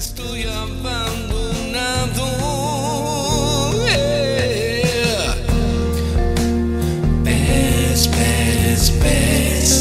Estoy abandonado. Yeah. Best, best, best.